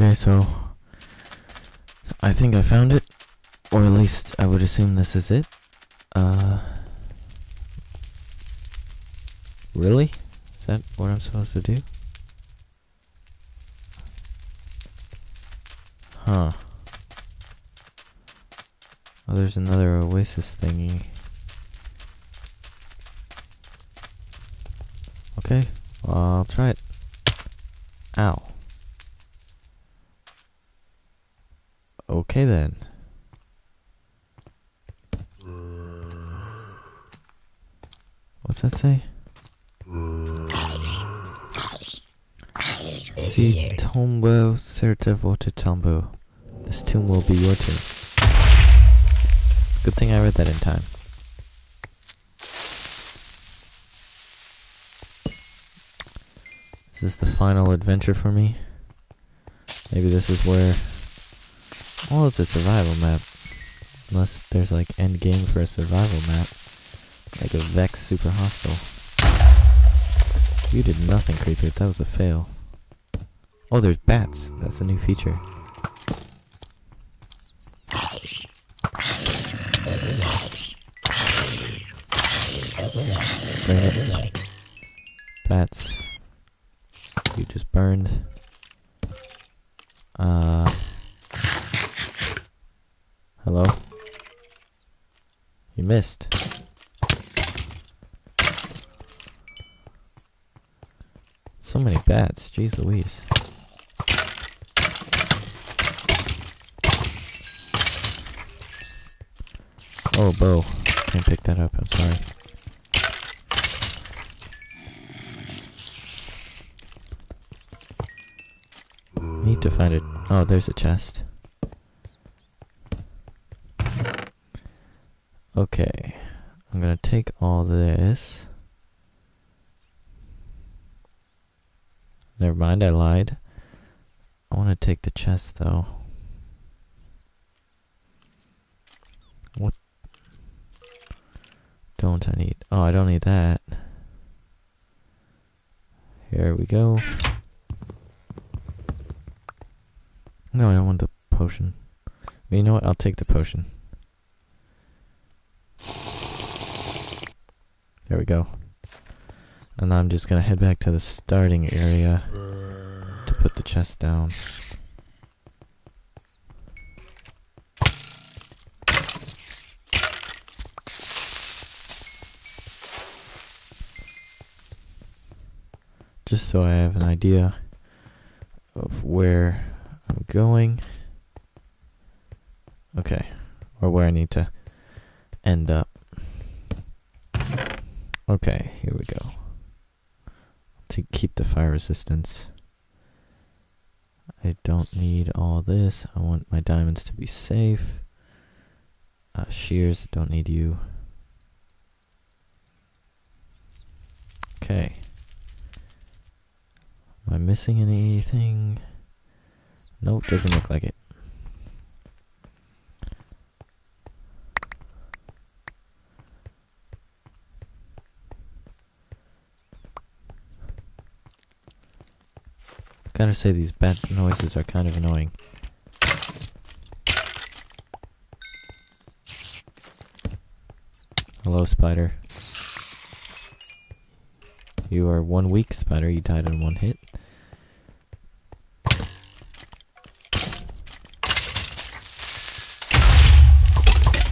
Okay, so I think I found it, or at least I would assume this is it. Uh, really? Is that what I'm supposed to do? Huh. Oh, there's another oasis thingy. Okay, well, I'll try it. Ow. Okay then. What's that say? Si tombo certa vote tombo. This tomb will be your tomb. Good thing I read that in time. Is this the final adventure for me? Maybe this is where... Well, it's a survival map. Unless there's like end game for a survival map. Like a Vechs Super Hostile. You did nothing, Creeper. That was a fail. Oh, there's bats. That's a new feature. Bats. You just burned. Uh. Hello? You missed. So many bats, jeez Louise. Oh, bow. Can't pick that up, I'm sorry. Need to find it. Oh, there's a chest. Okay. I'm gonna take all this. Never mind, I lied. I want to take the chest though. What don't I need? Oh, I don't need that. Here we go. No, I don't want the potion. You know what? I'll take the potion. There we go. And I'm just gonna head back to the starting area to put the chest down. Just so I have an idea of where I'm going. Okay, or where I need to end up. Okay, here we go. To keep the fire resistance. I don't need all this. I want my diamonds to be safe. Uh, shears, don't need you. Okay. Am I missing anything? Nope, doesn't look like it. Gotta say these bat noises are kind of annoying. Hello, spider. You are one weak spider, you died in one hit.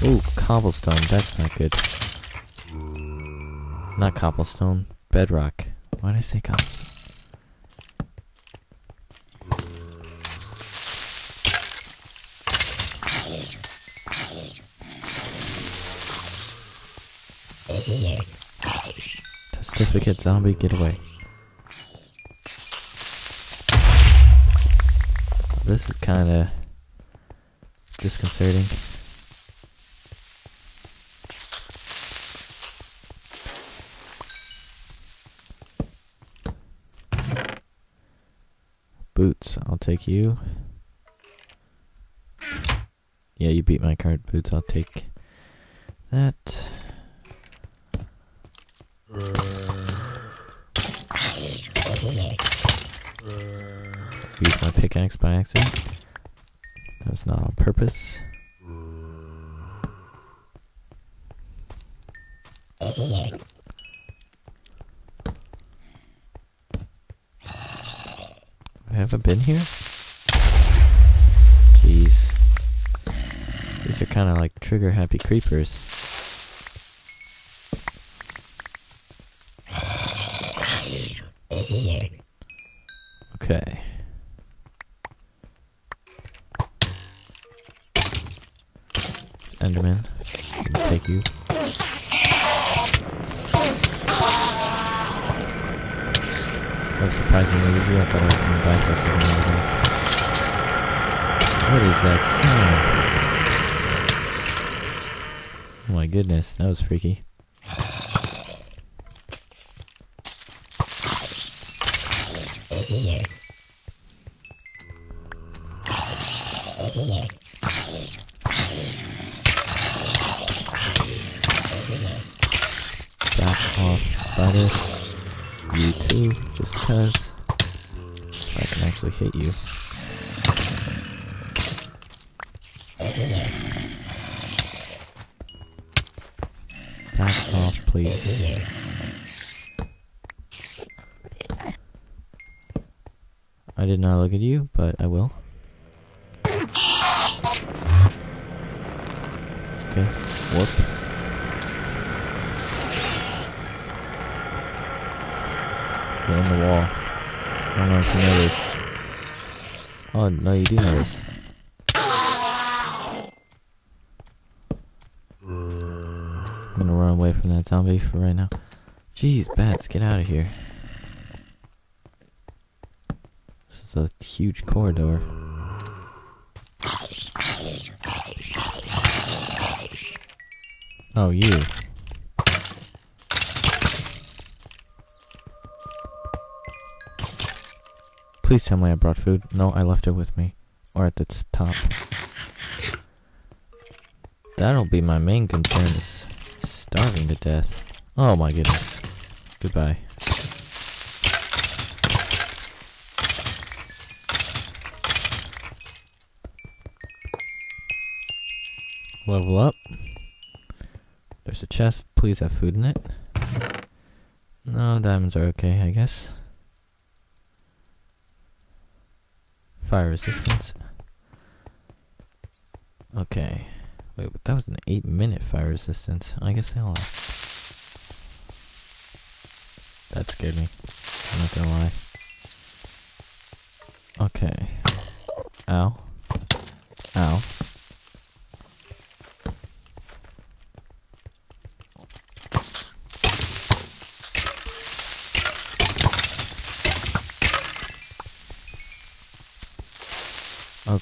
Ooh, cobblestone, that's not good. Not cobblestone, bedrock. Why did I say cobblestone? Testificate zombie, get away. This is kinda disconcerting. Boots, I'll take you. Yeah, you beat my card, Boots, I'll take that. Use my pickaxe by accident. That was not on purpose. I Have I been here? Jeez. These are kind of like trigger happy creepers. That was surprisingly easy. I thought I was gonna die for a second. What is that sound? Oh my goodness, that was freaky. Back off, spider. You too, just cause. I can actually hit you. Back off, please. I did not look at you, but I will. Okay. Whoop. You're on the wall. I don't know if you noticed. Oh, no, you do notice. I'm gonna run away from that zombie for right now. Jeez, bats, get out of here. This is a huge corridor. Oh, you. Please tell me I brought food. No, I left it with me. Or at the top. That'll be my main concern is starving to death. Oh my goodness. Goodbye. Level up. There's a chest. Please have food in it. No, diamonds are okay, I guess. Fire resistance. Okay. Wait, that was an 8 minute fire resistance. I guess they'll. That scared me. I'm not gonna lie. Okay. Ow. Ow.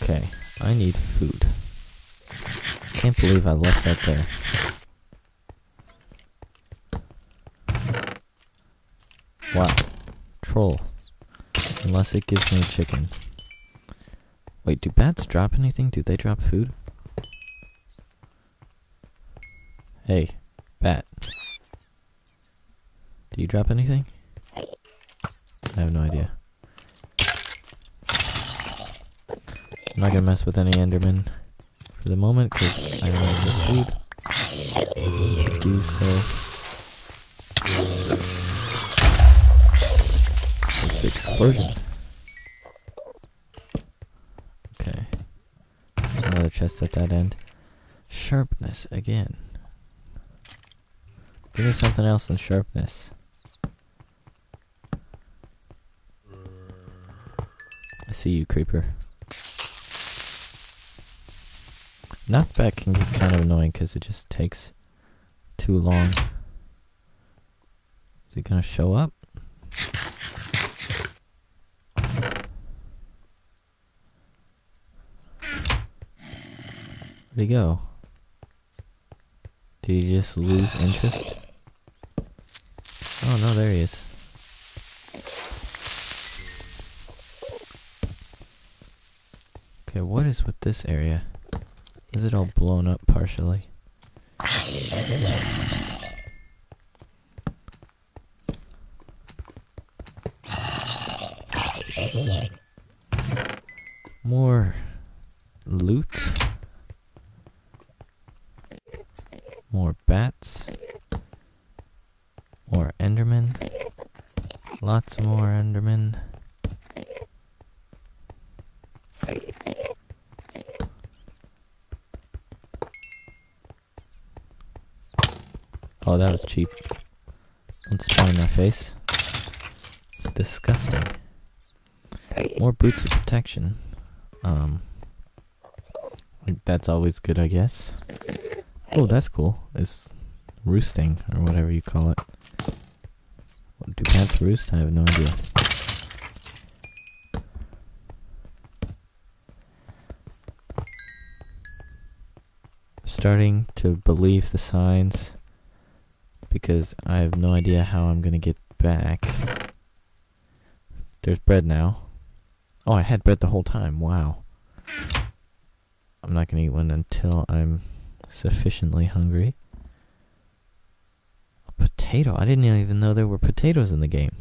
Okay, I need food. Can't believe I left that there. Wow. Troll. Unless it gives me a chicken. Wait, do bats drop anything? Do they drop food? Hey, bat. Do you drop anything? I have no idea. I'm not gonna mess with any Enderman for the moment because I don't have food. Do so. Explosion. Okay. There's another chest at that end. Sharpness again. Give me something else than sharpness. I see you, creeper. Knockback can get kind of annoying because it just takes too long. Is it gonna show up? Where'd he go? Did he just lose interest? Oh no, there he is. Okay, what is with this area? Is it all blown up partially? More loot. More bats. More Endermen. Lots more Endermen. Oh, that was cheap. Don't spit in my face. Disgusting. More boots of protection. Um, that's always good, I guess. Oh, that's cool. It's roosting, or whatever you call it. Do cats roost? I have no idea. Starting to believe the signs because I have no idea how I'm gonna get back. There's bread now. Oh, I had bread the whole time. Wow. I'm not gonna eat one until I'm sufficiently hungry. A potato. I didn't even know there were potatoes in the game.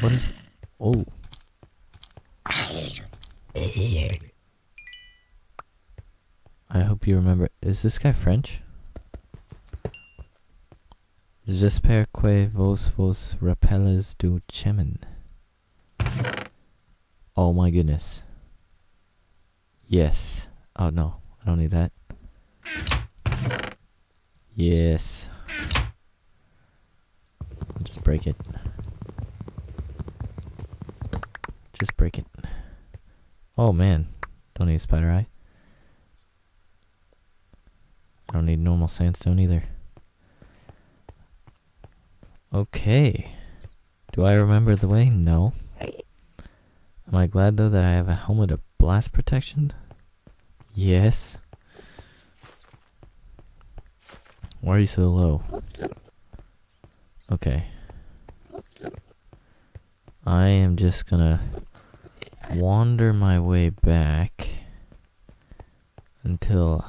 What is... Oh. I hope you remember. Is this guy French? J'espère que vos vos rappels du chemin. Oh my goodness. Yes. Oh no, I don't need that. Yes. Just break it. Just break it. Oh man, don't need a spider eye. I don't need normal sandstone either. Okay. Do I remember the way? No. Am I glad though that I have a helmet of blast protection? Yes. Why are you so low? Okay. I am just gonna wander my way back until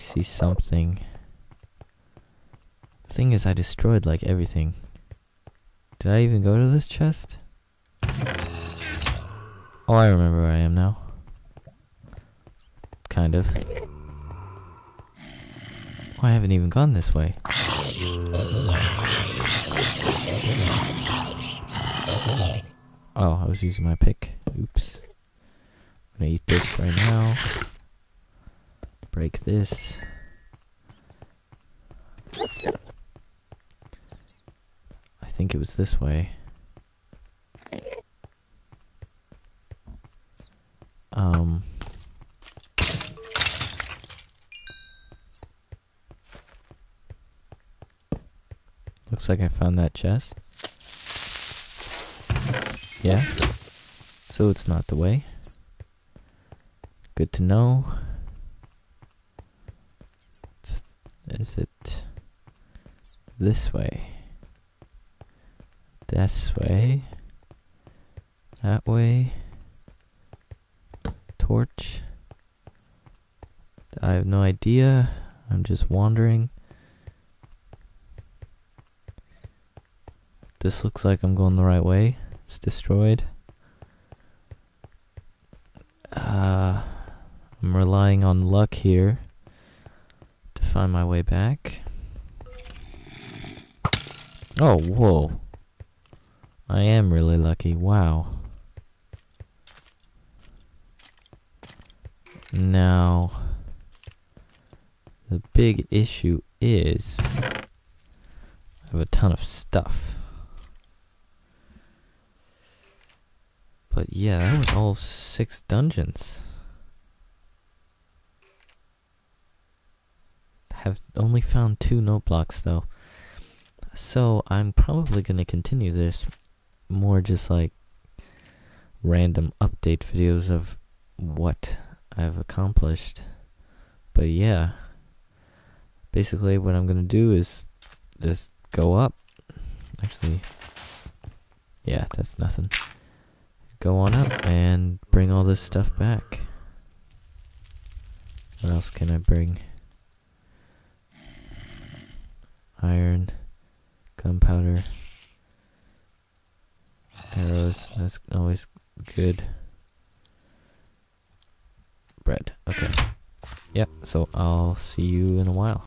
see something. Thing is, I destroyed like everything. Did I even go to this chest? Oh, I remember where I am now. Kind of. Oh, I haven't even gone this way. Oh, I was using my pick. Oops. I'm gonna eat this right now. Break this. I think it was this way. Um. Looks like I found that chest. Yeah. So it's not the way. Good to know. Is it this way? This way? That way? Torch? I have no idea. I'm just wandering. This looks like I'm going the right way. It's destroyed. Uh, I'm relying on luck here find my way back. Oh, whoa. I am really lucky. Wow. Now, the big issue is I have a ton of stuff. But yeah, that was all six dungeons. Have only found two note blocks though. So I'm probably gonna continue this more just like random update videos of what I've accomplished. But yeah. Basically what I'm gonna do is just go up. Actually yeah, that's nothing go on up and bring all this stuff back. What else can I bring? Iron, gunpowder, Arrows, that's always good. Bread, okay. Yep, so I'll see you in a while.